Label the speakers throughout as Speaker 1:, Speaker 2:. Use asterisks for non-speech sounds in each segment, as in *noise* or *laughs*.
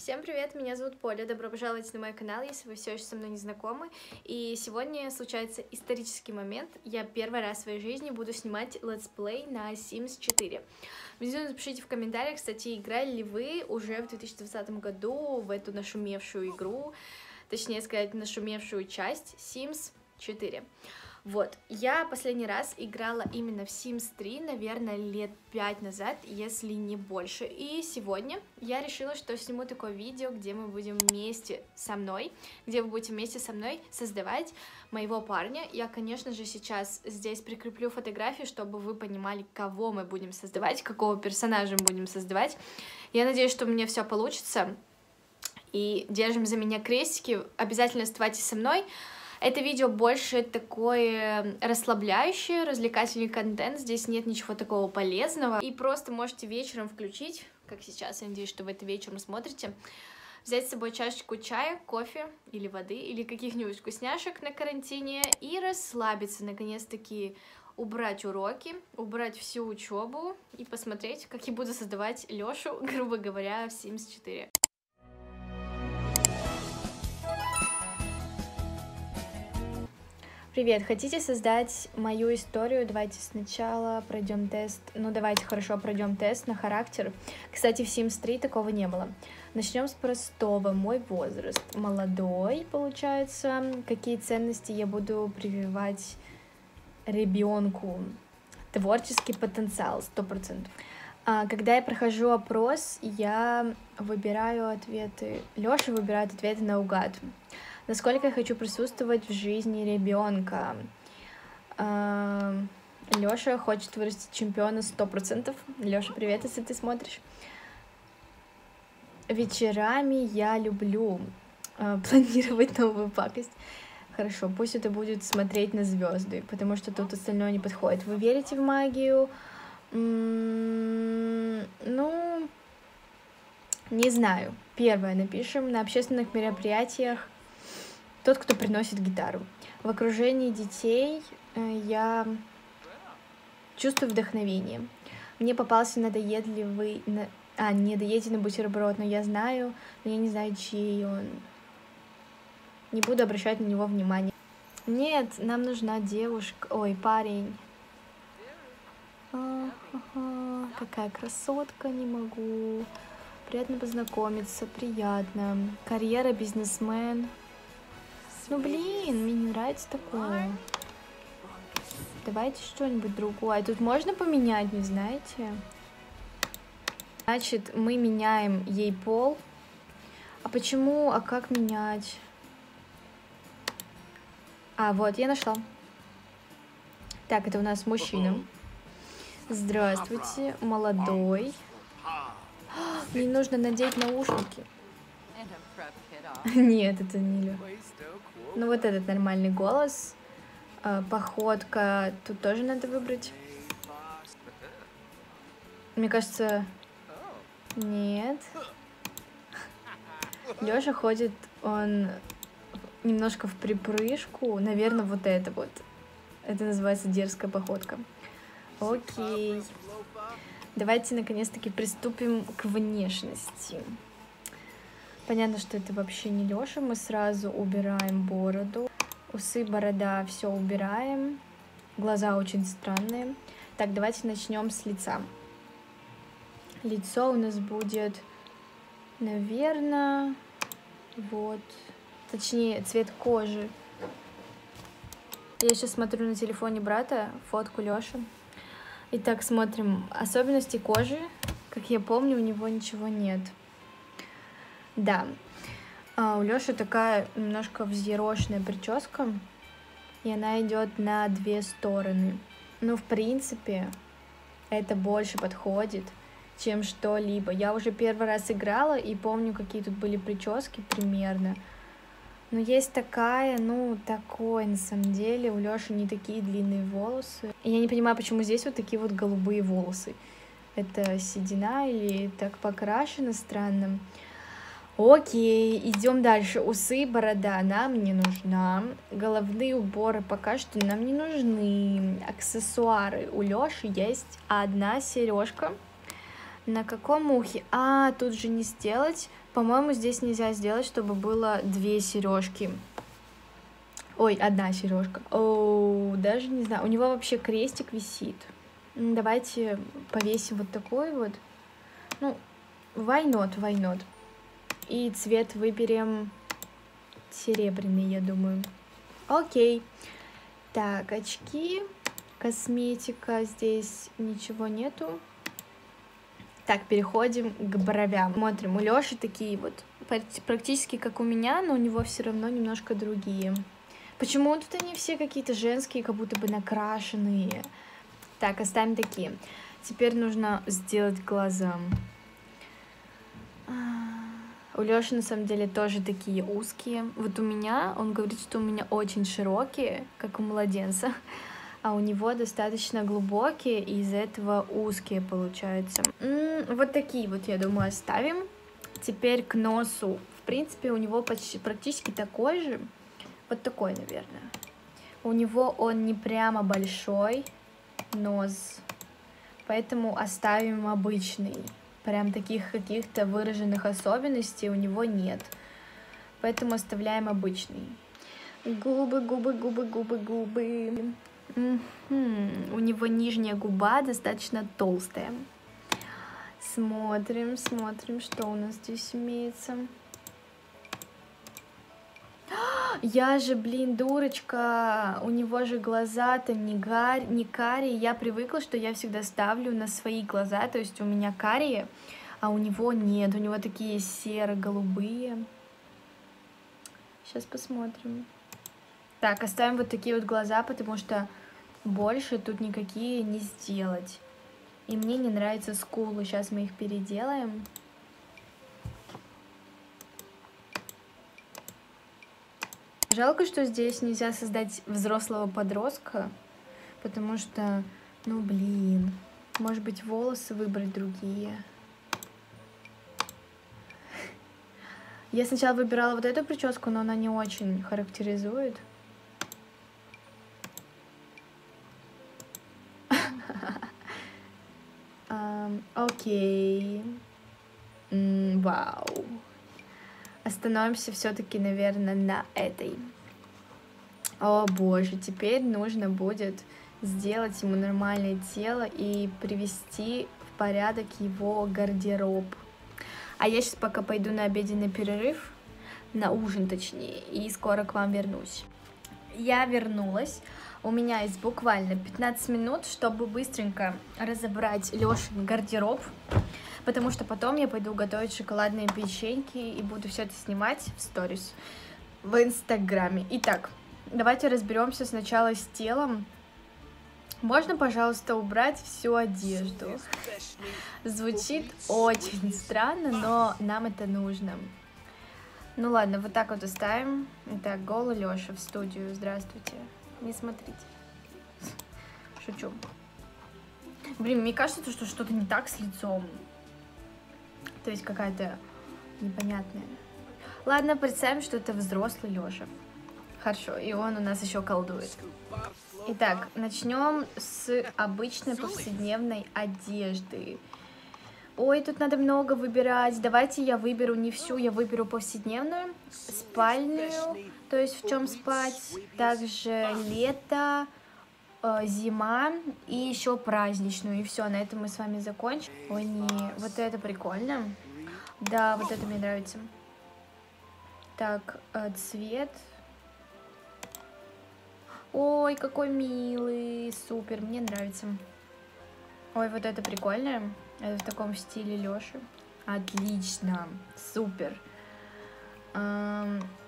Speaker 1: Всем привет, меня зовут Поля, добро пожаловать на мой канал, если вы все еще со мной не знакомы. И сегодня случается исторический момент, я первый раз в своей жизни буду снимать летсплей на Sims 4. Внизу напишите в комментариях, кстати, играли ли вы уже в 2020 году в эту нашумевшую игру, точнее сказать, нашумевшую часть Sims 4. Вот, я последний раз играла именно в Sims 3, наверное, лет 5 назад, если не больше. И сегодня я решила, что сниму такое видео, где мы будем вместе со мной, где вы будете вместе со мной создавать моего парня. Я, конечно же, сейчас здесь прикреплю фотографию, чтобы вы понимали, кого мы будем создавать, какого персонажа мы будем создавать. Я надеюсь, что у меня все получится. И держим за меня крестики. Обязательно оставайтесь со мной. Это видео больше такое расслабляющее, развлекательный контент, здесь нет ничего такого полезного, и просто можете вечером включить, как сейчас, я надеюсь, что вы это вечером смотрите, взять с собой чашечку чая, кофе или воды, или каких-нибудь вкусняшек на карантине и расслабиться, наконец-таки убрать уроки, убрать всю учебу и посмотреть, как я буду создавать Лёшу, грубо говоря, в Sims 4. Привет, хотите создать мою историю? Давайте сначала пройдем тест. Ну, давайте хорошо пройдем тест на характер. Кстати, в Sims 3 такого не было. Начнем с простого. Мой возраст. Молодой, получается. Какие ценности я буду прививать ребенку? Творческий потенциал, сто процентов. А, когда я прохожу опрос, я выбираю ответы. Лёша выбирает ответы наугад насколько я хочу присутствовать в жизни ребенка. Лёша хочет вырастить чемпиона сто процентов. Лёша, привет, если ты смотришь. Вечерами я люблю э, *laughs* планировать новую пакость. Хорошо, пусть это будет смотреть на звезды, потому что тут остальное не подходит. Вы верите в магию? М -м ну, не знаю. Первое напишем на общественных мероприятиях тот, кто приносит гитару. В окружении детей э, я чувствую вдохновение. Мне попался надоедливый... А, недоеденный бутерброд, но я знаю, но я не знаю, чей он. Не буду обращать на него внимания. Нет, нам нужна девушка... Ой, парень. Какая красотка, не могу. Приятно познакомиться, приятно. Карьера, бизнесмен. Ну блин, мне не нравится такое. Давайте что-нибудь другое. Тут можно поменять, не знаете? Значит, мы меняем ей пол. А почему? А как менять? А, вот, я нашла. Так, это у нас мужчина. Здравствуйте, молодой. Мне нужно надеть наушники. *laughs* Нет, это не Лё. Ну вот этот нормальный голос. А, походка. Тут тоже надо выбрать. Мне кажется... Нет. Лёша ходит, он немножко в припрыжку. Наверное, вот это вот. Это называется дерзкая походка. Окей. Давайте наконец-таки приступим к внешности. Понятно, что это вообще не Лёша. Мы сразу убираем бороду. Усы, борода, все убираем. Глаза очень странные. Так, давайте начнем с лица. Лицо у нас будет, наверное, вот, точнее, цвет кожи. Я сейчас смотрю на телефоне брата фотку Лёши. Итак, смотрим особенности кожи. Как я помню, у него ничего нет. Да. А у Лёши такая немножко взъерошенная прическа, и она идет на две стороны. Ну, в принципе, это больше подходит, чем что-либо. Я уже первый раз играла и помню, какие тут были прически примерно. Но есть такая, ну, такой, на самом деле, у Лёши не такие длинные волосы. И я не понимаю, почему здесь вот такие вот голубые волосы. Это седина или так покрашено странным. Окей, идем дальше. Усы, борода нам не нужна. Головные уборы пока что нам не нужны. Аксессуары. У Лёши есть одна сережка. На каком ухе? А, тут же не сделать По-моему, здесь нельзя сделать, чтобы было две сережки. Ой, одна сережка. О, даже не знаю. У него вообще крестик висит. Давайте повесим вот такой вот. Ну, why not, why not. И цвет выберем серебряный, я думаю. Окей. Так, очки, косметика, здесь ничего нету. Так, переходим к бровям. Смотрим, у Лёши такие вот, практически как у меня, но у него все равно немножко другие. Почему тут они все какие-то женские, как будто бы накрашенные? Так, оставим такие. Теперь нужно сделать глаза. У Лёши на самом деле тоже такие узкие. Вот у меня, он говорит, что у меня очень широкие, как у младенца, а у него достаточно глубокие, и из этого узкие получаются. Вот такие вот, я думаю, оставим. Теперь к носу. В принципе, у него почти, практически такой же. Вот такой, наверное. У него он не прямо большой нос, поэтому оставим обычный прям таких каких-то выраженных особенностей у него нет. Поэтому оставляем обычный. Губы, губы, губы, губы, губы. У него нижняя губа достаточно толстая. Смотрим, смотрим, что у нас здесь имеется. Я же, блин, дурочка, у него же глаза-то не, гарь, не карие. Я привыкла, что я всегда ставлю на свои глаза, то есть у меня карие, а у него нет, у него такие серо-голубые. Сейчас посмотрим. Так, оставим вот такие вот глаза, потому что больше тут никакие не сделать. И мне не нравятся скулы, сейчас мы их переделаем. Жалко, что здесь нельзя создать взрослого подростка, потому что, ну блин, может быть волосы выбрать другие. Я сначала выбирала вот эту прическу, но она не очень характеризует. *laughs* Окей. Вау. Остановимся все-таки, наверное, на этой. О боже, теперь нужно будет сделать ему нормальное тело и привести в порядок его гардероб. А я сейчас пока пойду на обеденный перерыв, на ужин точнее, и скоро к вам вернусь. Я вернулась. У меня есть буквально 15 минут, чтобы быстренько разобрать Лешин гардероб потому что потом я пойду готовить шоколадные печеньки и буду все это снимать в сторис в Инстаграме. Итак, давайте разберемся сначала с телом. Можно, пожалуйста, убрать всю одежду? Звучит очень странно, но нам это нужно. Ну ладно, вот так вот оставим. Итак, голый Лёша в студию. Здравствуйте. Не смотрите. Шучу. Блин, мне кажется, что что-то не так с лицом. То есть какая-то непонятная. Ладно, представим, что это взрослый Лёша. Хорошо, и он у нас еще колдует. Итак, начнем с обычной повседневной одежды. Ой, тут надо много выбирать. Давайте я выберу не всю, я выберу повседневную, спальную, то есть в чем спать, также лето, зима и еще праздничную. И все, на этом мы с вами закончим. Ой, не, вот это прикольно. Да, вот это мне нравится. Так, э, цвет. Ой, какой милый, супер, мне нравится. Ой, вот это прикольно. Это в таком стиле Лёши. Отлично, супер.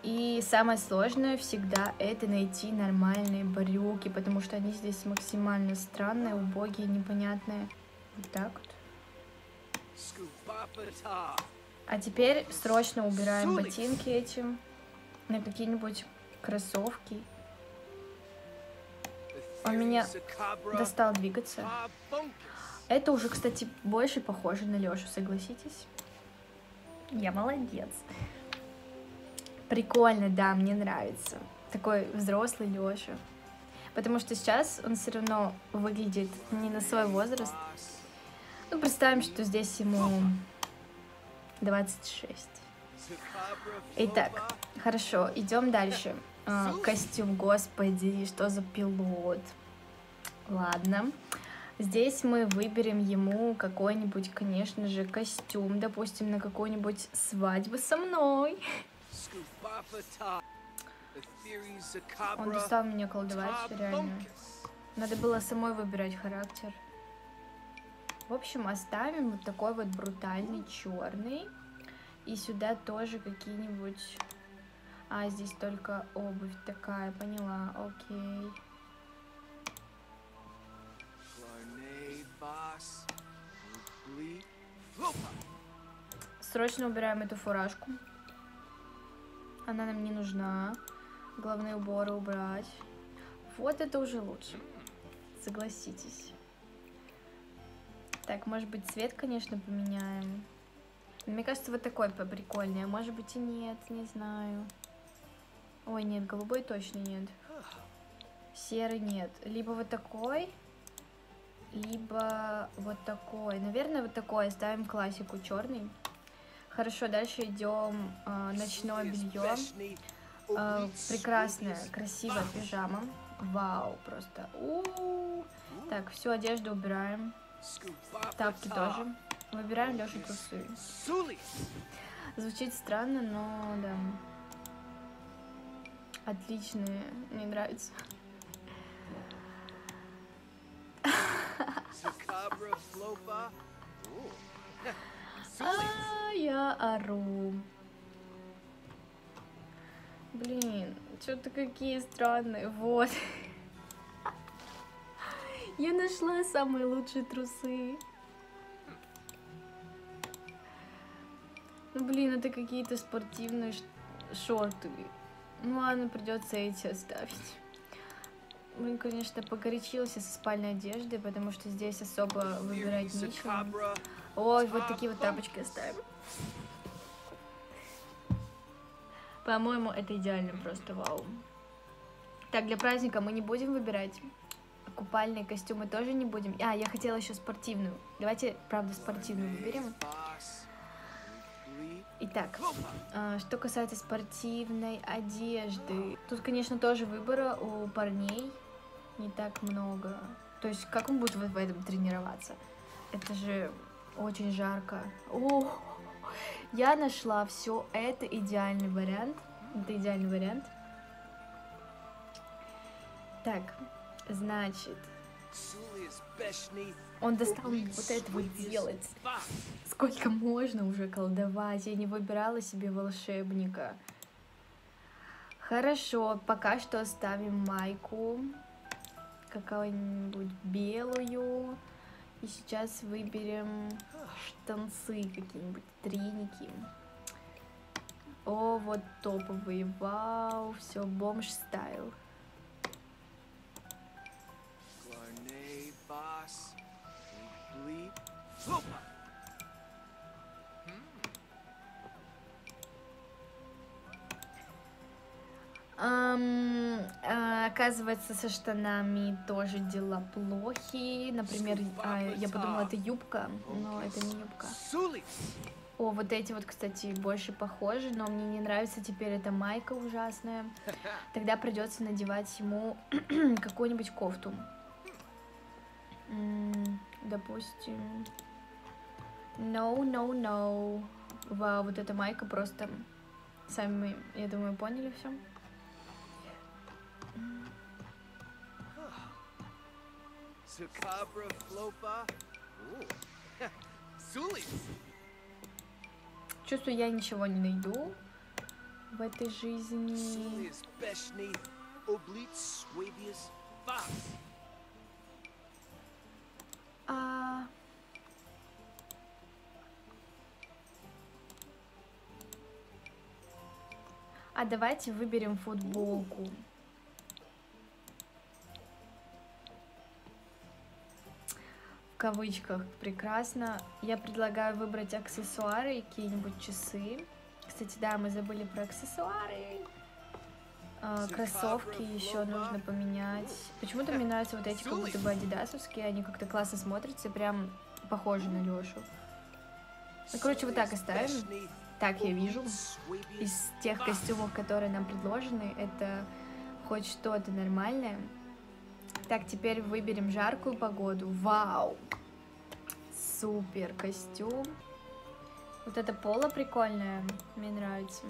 Speaker 1: И самое сложное всегда это найти нормальные брюки, потому что они здесь максимально странные, убогие, непонятные. Вот так вот. А теперь срочно убираем ботинки этим на какие-нибудь кроссовки. Он меня достал двигаться. Это уже, кстати, больше похоже на Лешу, согласитесь? Я молодец. Прикольно, да, мне нравится. Такой взрослый Лёша. Потому что сейчас он все равно выглядит не на свой возраст. Ну, представим, что здесь ему 26. Итак, хорошо, идем дальше. А, костюм, господи, что за пилот? Ладно. Здесь мы выберем ему какой-нибудь, конечно же, костюм, допустим, на какую-нибудь свадьбу со мной. Он достал меня колдовать, реально. Надо было самой выбирать характер. В общем, оставим вот такой вот брутальный черный. И сюда тоже какие-нибудь... А, здесь только обувь такая, поняла, окей. Срочно убираем эту фуражку. Она нам не нужна. Главные уборы убрать. Вот это уже лучше. Согласитесь. Так, может быть, цвет, конечно, поменяем. Мне кажется, вот такой поприкольнее. Может быть и нет, не знаю. Ой, нет, голубой точно нет. Серый нет. Либо вот такой, либо вот такой. Наверное, вот такой. Ставим классику черный. Хорошо, дальше идем э, ночное белье. Э, прекрасная, красивая пижама. Вау, просто. У -у -у. Так, всю одежду убираем. Тапки тоже. Выбираем Леша трусы. Звучит странно, но да. Отличные. Мне нравится. *laughs* А, я ору. Блин, что-то какие странные. Вот. Я нашла самые лучшие трусы. Ну, блин, это какие-то спортивные шорты. Ну ладно, придется эти оставить. Блин, конечно, погорячился со спальной одеждой, потому что здесь особо выбирать нечего. Ой, вот такие вот тапочки оставим. По-моему, это идеально просто, вау. Так, для праздника мы не будем выбирать. Купальные костюмы тоже не будем. А, я хотела еще спортивную. Давайте, правда, спортивную выберем. Итак, а, что касается спортивной одежды, тут, конечно, тоже выбора у парней не так много. То есть, как он будет в этом тренироваться? Это же очень жарко. О, я нашла все. Это идеальный вариант. Это идеальный вариант. Так, значит, он достал вот это вот делать. Сколько можно уже колдовать? Я не выбирала себе волшебника. Хорошо, пока что оставим майку. Какую-нибудь белую. И сейчас выберем штанцы какие-нибудь, треники. О, вот топовые, вау, все, бомж стайл. Um, uh, оказывается, со штанами тоже дела плохи. Например, uh, я подумала, это юбка, но это не юбка. О, вот эти вот, кстати, больше похожи, но мне не нравится теперь эта майка ужасная. *laughs* Тогда придется надевать ему *clears throat* какую-нибудь кофту. допустим... No, no, no. Вау, вот эта майка просто... Сами я думаю, поняли все. *laughs* Чувствую, я ничего не найду в этой жизни. А... а давайте выберем футболку. Кавычках прекрасно. Я предлагаю выбрать аксессуары, какие-нибудь часы. Кстати, да, мы забыли про аксессуары. А, кроссовки еще нужно поменять. Почему-то мне нравятся вот эти как будто бы адидасовские, они как-то классно смотрятся, прям похожи на Лешу. Ну, короче, вот так оставим. так я вижу. Из тех костюмов, которые нам предложены, это хоть что-то нормальное. Так, теперь выберем жаркую погоду. Вау! Супер костюм. Вот это поло прикольное, мне нравится.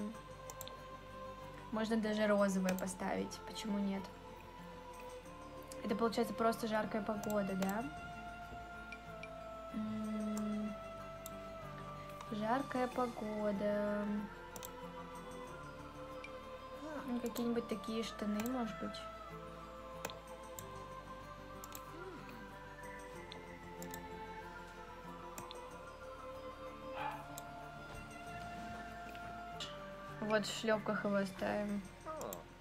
Speaker 1: Можно даже розовое поставить, почему нет? Это получается просто жаркая погода, да? Жаркая погода. Какие-нибудь такие штаны, может быть. Вот в шлепках его оставим.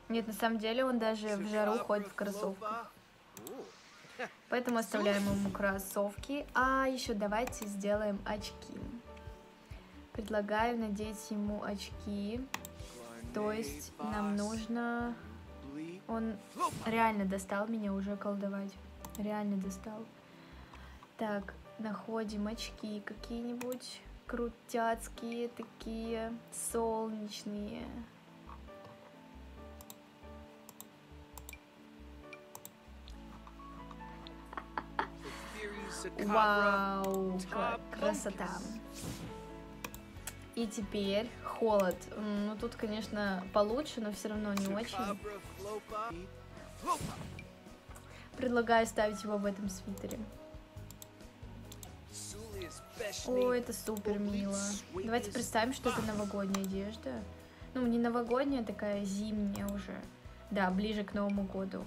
Speaker 1: Нет, на самом деле он даже в жару ходит в кроссовках. Поэтому оставляем ему кроссовки. А еще давайте сделаем очки. Предлагаю надеть ему очки. То есть нам нужно... Он реально достал меня уже колдовать. Реально достал. Так, находим очки какие-нибудь крутяцкие такие, солнечные. Вау, красота. И теперь холод. Ну, тут, конечно, получше, но все равно не очень. Предлагаю ставить его в этом свитере. О, это супер мило. Давайте представим, что это новогодняя одежда. Ну, не новогодняя, такая зимняя уже. Да, ближе к Новому году.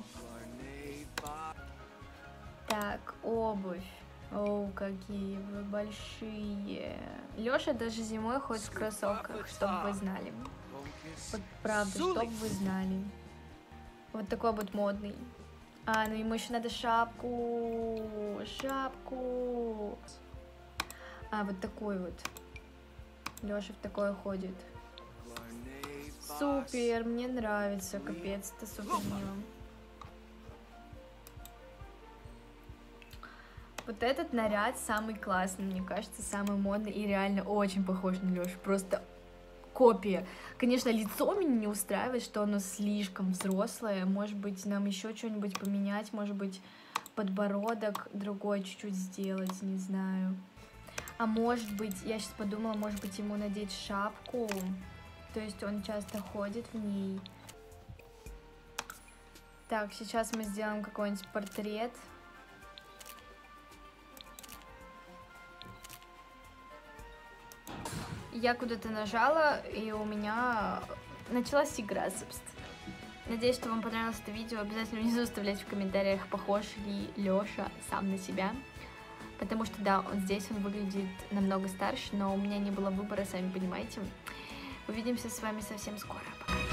Speaker 1: Так, обувь. О, какие вы большие. Лёша даже зимой ходит в кроссовках, чтобы вы знали. Вот правда, чтобы вы знали. Вот такой вот модный. А, ну ему еще надо шапку. Шапку. А, вот такой вот. Лёша в такое ходит. Супер, мне нравится, капец, это супер мило. Вот этот наряд самый классный, мне кажется, самый модный и реально очень похож на Лёшу, просто копия. Конечно, лицо меня не устраивает, что оно слишком взрослое, может быть, нам еще что-нибудь поменять, может быть, подбородок другой чуть-чуть сделать, не знаю. А может быть, я сейчас подумала, может быть, ему надеть шапку, то есть он часто ходит в ней. Так, сейчас мы сделаем какой-нибудь портрет. я куда-то нажала, и у меня началась игра, собственно. Надеюсь, что вам понравилось это видео. Обязательно внизу оставляйте в комментариях, похож ли Лёша сам на себя. Потому что, да, он здесь он выглядит намного старше, но у меня не было выбора, сами понимаете. Увидимся с вами совсем скоро. Пока.